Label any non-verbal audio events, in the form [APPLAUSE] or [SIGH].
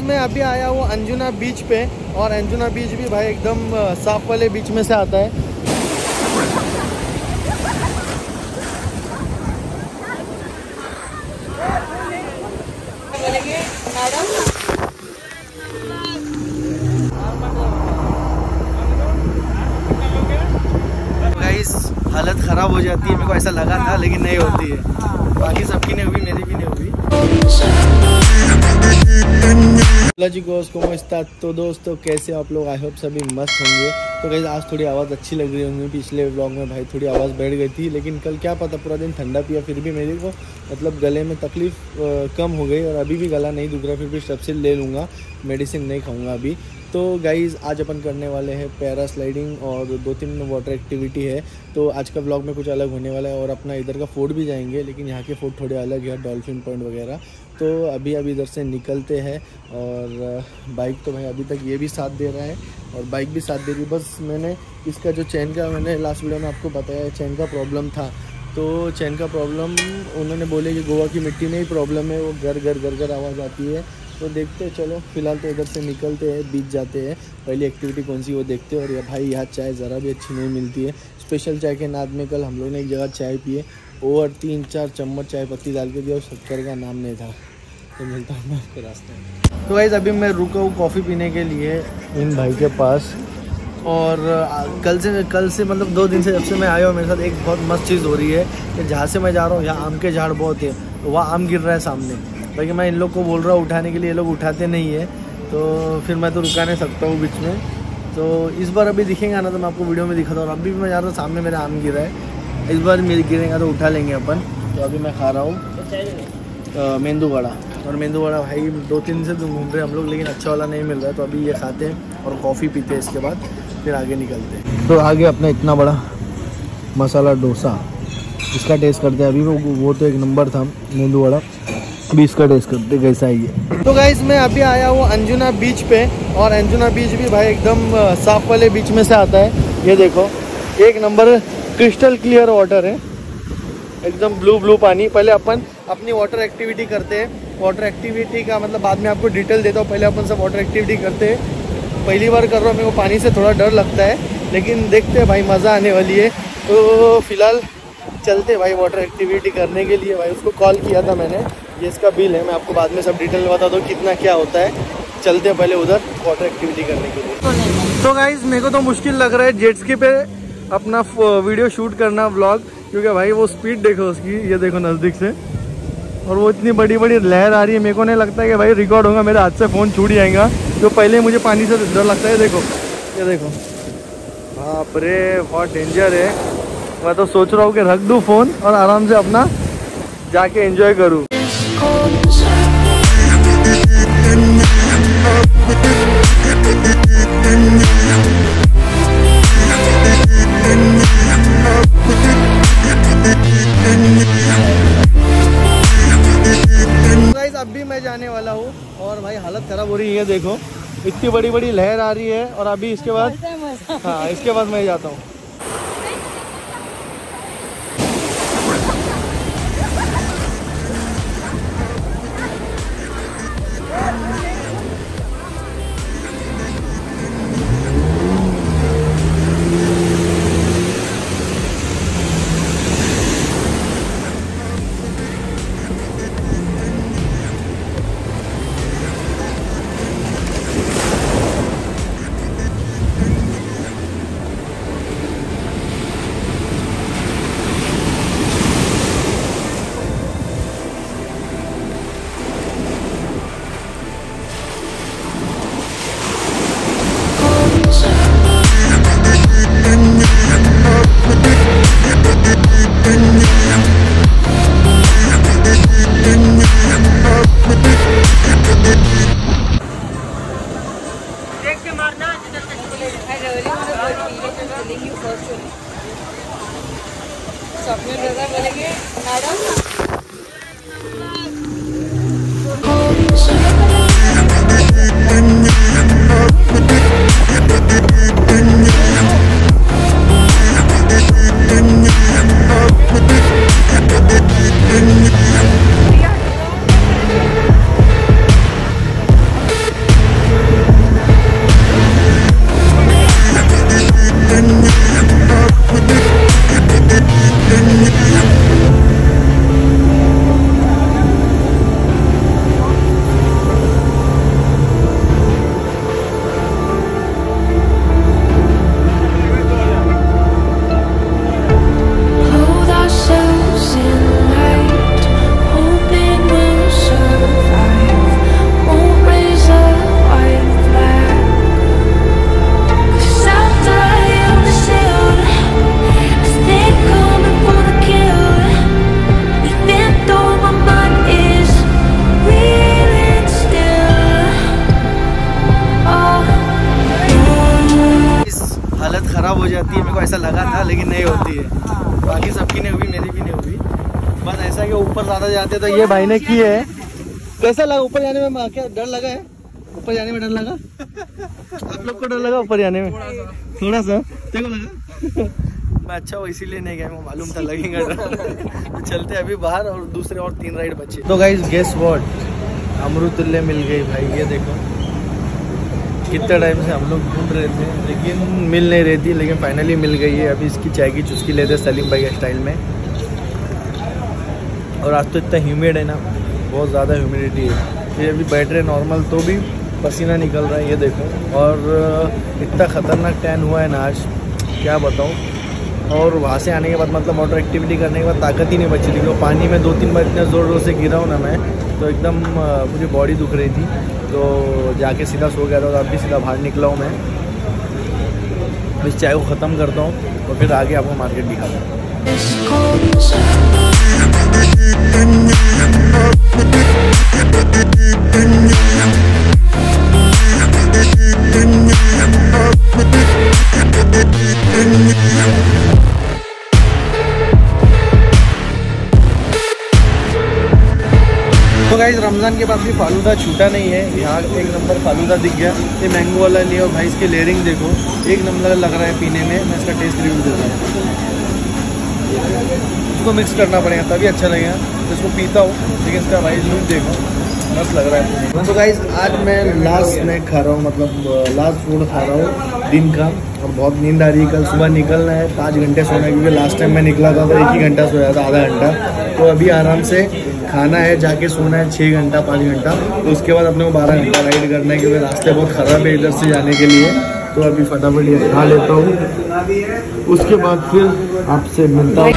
Guys मैं अभी आया हूँ अंजुना बीच पे और अंजुना बीच भी भाई एकदम साफ़ वाले बीच में से आता है। हालत ख़राब हो जाती है, मेरे को ऐसा लगा था, लेकिन नहीं होती है। बाकी सबकी नहीं हुई, मेरी भी नहीं हुई। हेलो जी गोस como está तो? दोस्तों कैसे आप लोग? आई होप सभी मस्त होंगे। तो कैसे आज थोड़ी आवाज़ अच्छी लग रही होंगी, पिछले ब्लॉग में भाई थोड़ी आवाज़ बैठ गई थी, लेकिन कल क्या पता पूरा दिन ठंडा पिया, फिर भी मेरे को मतलब गले में तकलीफ़ कम हो गई, और अभी भी गला नहीं दुख रहा, फिर भी सबसे ले लूँगा मेडिसिन नहीं खाऊँगा अभी। तो गाइज़ आज अपन करने वाले हैं पैरा स्लाइडिंग और दो तीन वाटर एक्टिविटी है। तो आज का ब्लॉग में कुछ अलग होने वाला है और अपना इधर का फोर्ट भी जाएँगे, लेकिन यहाँ के फोर्ट थोड़े अलग है डॉल्फिन पॉइंट वगैरह। तो अभी अभी इधर से निकलते हैं और बाइक तो भाई अभी तक ये भी साथ दे रहा है और बाइक भी साथ दे रही बस मैंने इसका जो चैन का मैंने लास्ट वीडियो में आपको बताया चैन का प्रॉब्लम था। तो चैन का प्रॉब्लम उन्होंने बोले कि गोवा की मिट्टी में ही प्रॉब्लम है, वो घर घर घर घर आवाज़ आती है। तो देखते हैं, चलो, फ़िलहाल तो इधर से निकलते हैं, बीच जाते हैं। पहली एक्टिविटी कौन सी वो देखते हैं, और ये भाई यहाँ चाय ज़रा भी अच्छी नहीं मिलती है। स्पेशल चाय के नाद में कल हम लोग ने एक जगह चाय पिए। और तीन, चार चम्मच चाय पत्ती डाल के दिया, और शक्कर का नाम नहीं था। तो मिलता हूँ मैं आपको रास्ते में। तो गाइज़ अभी मैं रुका हूँ कॉफ़ी पीने के लिए इन भाई के पास। और कल से कल से मतलब दो दिन से जब से मैं आया हूँ, मेरे साथ एक बहुत मस्त चीज़ हो रही है कि जहाँ से मैं जा रहा हूँ, यहाँ आम के झाड़ बहुत है। तो वहाँ आम गिर रहा है सामने। बाकी मैं इन लोग को बोल रहा हूँ, उठाने के लिए ये लोग उठाते नहीं है। तो फिर मैं तो रुका नहीं सकता हूँ बीच में। तो इस बार अभी दिखेगा ना तो मैं आपको वीडियो में दिखाता हूँ। अभी भी मैं जा रहा हूँ, सामने मेरा आम गिरा है। इस बार मेरे गिरेगा तो उठा लेंगे अपन। तो अभी मैं खा रहा हूँ। मेंदू वड़ा और मेंदू वड़ा भाई दो तीन से घूम रहे हम लोग, लेकिन अच्छा वाला नहीं मिल रहा है। तो अभी ये खाते हैं और कॉफ़ी पीते हैं इसके बाद। फिर आगे निकलते हैं। तो आगे अपना इतना बड़ा मसाला डोसा, इसका टेस्ट करते हैं। अभी वो वो तो एक नंबर था मेंदू वड़ा अभी का टेस्ट करते कैसा है तो गाइज़ मैं अभी आया हूँ अंजुना बीच पे, और अंजुना बीच भी भाई एकदम साफ़ वाले बीच में से आता है। ये देखो, एक नंबर क्रिस्टल क्लियर वाटर है। एकदम ब्लू ब्लू पानी। पहले अपन अपनी वाटर एक्टिविटी करते हैं। वाटर एक्टिविटी का मतलब बाद में आपको डिटेल देता हूँ। पहले अपन सब वाटर एक्टिविटी करते हैं। पहली बार कर रहा हूँ, मेरे को पानी से थोड़ा डर लगता है, लेकिन देखते हैं भाई, मज़ा आने वाली है। तो फ़िलहाल चलते भाई वाटर एक्टिविटी करने के लिए। भाई, उसको कॉल किया था मैंने। ये इसका बिल है मैं आपको बाद में सब डिटेल बता दूँ कितना क्या होता है। चलते हैं पहले उधर वाटर एक्टिविटी करने के लिए। तो गाइज़ मेरे को तो मुश्किल लग रहा है जेट्स पे अपना वीडियो शूट करना व्लॉग क्योंकि भाई वो स्पीड देखो उसकी ये देखो नज़दीक से। और वो इतनी बड़ी बड़ी लहर आ रही है मेरे को नहीं लगता है कि भाई रिकॉर्ड होगा मेरे हाथ से फ़ोन छूट जाएगा। तो पहले मुझे पानी से डर लगता है देखो ये देखो। बाप रे बहुत डेंजर है। मैं तो सोच रहा हूँ कि रख दूँ फ़ोन और आराम से अपना जाके एंजॉय करूँ। जाने वाला हूँ। और भाई हालत खराब हो रही है देखो। इतनी बड़ी बड़ी लहर आ रही है और अभी इसके बाद हाँ इसके बाद मैं जाता हूँ। लगा था लेकिन नहीं होती है। बाकी सबकी नहीं हुई मेरी भी नहीं हुई। बस ऐसा कि ऊपर ज़्यादा जाते तो ये भाई ने की है। कैसा लगा? ऊपर जाने में क्या डर लगा है? ऊपर जाने में डर लगा? आप लोग को डर लगा ऊपर जाने में? थोड़ा सा। तेरे को लगा? [LAUGHS] मैं अच्छा हो इसीलिए नहीं गया मैं मालूम था लगेगा डर तो चलते अभी बाहर और दूसरे और तीन राइड बचे। तो गाइज़ गेस वॉट अमृतुल्य मिल गई भाई ये देखो। कितने टाइम से हम लोग ढूंढ रहे थे, लेकिन मिल नहीं रही थी, लेकिन फाइनली मिल गई है। अभी इसकी चाय की चुस्की लेते हैं सलीम भाई के स्टाइल में। और आज तो इतना ह्यूमिड है ना, बहुत ज़्यादा ह्यूमिडिटी है। फिर अभी बैठ रहे नॉर्मल तो भी, पसीना निकल रहा है, ये देखो। और, इतना ख़तरनाक टैन हुआ है ना आज, क्या बताऊँ? और वहाँ से आने के बाद मतलब वाटर एक्टिविटी करने के बाद ताकत ही नहीं बची थी। क्योंकि पानी में दो तीन बार इतना ज़ोर ज़ोर से गिरा हूँ ना मैं तो एकदम मुझे बॉडी दुख रही थी। तो जाके सीधा सो गया था तो अब भी सीधा बाहर निकला हूँ मैं। इस चाय को ख़त्म करता हूँ और फिर आगे आपको मार्केट दिखाता हूँ। गाइज़ रमज़ान के बाद भी फालूदा छूटा नहीं है। यहाँ एक नंबर फालूदा दिख गया। ये मैंगो वाला लिया और भाई इसकी लेयरिंग देखो। एक नंबर लग रहा है पीने में। मैं इसका टेस्ट रिव्यू देता हूँ। इसको मिक्स करना पड़ेगा, तभी अच्छा लगेगा। तो इसको पीता हूँ, लेकिन इसका भाई लुक देखो। मस्त लग रहा है। तो गाइज़ आज मैं लास्ट स्नैक खा रहा हूँ मतलब लास्ट फ़ूड खा रहा हूँ दिन का। और बहुत नींद आ रही है। कल सुबह निकलना है पाँच घंटे सोना है, क्योंकि लास्ट टाइम मैं निकला था तो एक ही घंटा सोया था, आधा घंटा। तो अभी आराम से खाना है, जाके सोना है छः घंटा, पाँच घंटा। तो उसके बाद अपने को बारह घंटा राइड करना है, क्योंकि रास्ते बहुत ख़राब है इधर से जाने के लिए। तो अभी फटाफट ये खा लेता हूँ। उसके बाद फिर आपसे मिलता हूँ।